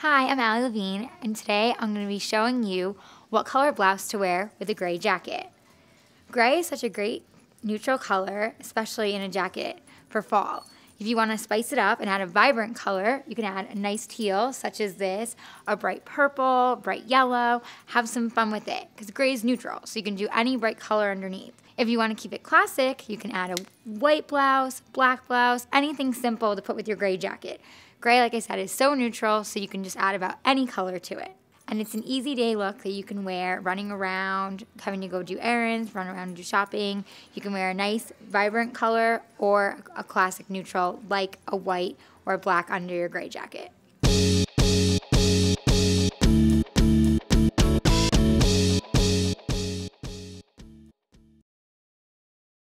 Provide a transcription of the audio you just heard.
Hi, I'm Allie Levine, and today I'm going to be showing you what color blouse to wear with a gray jacket. Gray is such a great neutral color, especially in a jacket for fall. If you want to spice it up and add a vibrant color, you can add a nice teal, such as this, a bright purple, bright yellow. Have some fun with it, because gray is neutral, so you can do any bright color underneath. If you want to keep it classic, you can add a white blouse, black blouse, anything simple to put with your gray jacket. Gray, like I said, is so neutral, so you can just add about any color to it. And it's an easy day look that you can wear running around, having to go do errands, run around and do shopping. You can wear a nice, vibrant color or a classic neutral like a white or black under your gray jacket.